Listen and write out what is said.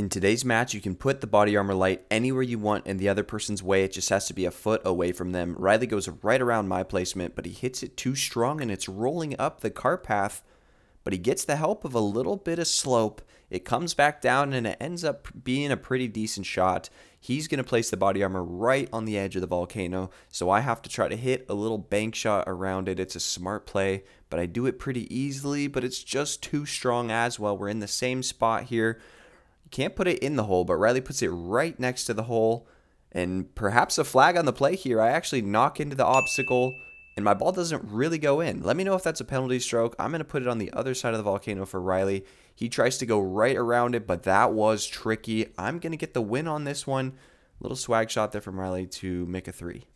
In today's match, you can put the BODYARMOR LYTE anywhere you want in the other person's way. It just has to be a foot away from them. Riley goes right around my placement, but he hits it too strong and it's rolling up the car path. But he gets the help of a little bit of slope. It comes back down and it ends up being a pretty decent shot. He's going to place the BODYARMOR right on the edge of the volcano, so I have to try to hit a little bank shot around it. It's a smart play, but I do it pretty easily, but it's just too strong as well. We're in the same spot here. Can't put it in the hole, but Riley puts it right next to the hole. And perhaps a flag on the play here. I actually knock into the obstacle, and my ball doesn't really go in. Let me know if that's a penalty stroke. I'm going to put it on the other side of the volcano for Riley. He tries to go right around it, but that was tricky. I'm going to get the win on this one. Little swag shot there from Riley to make a three.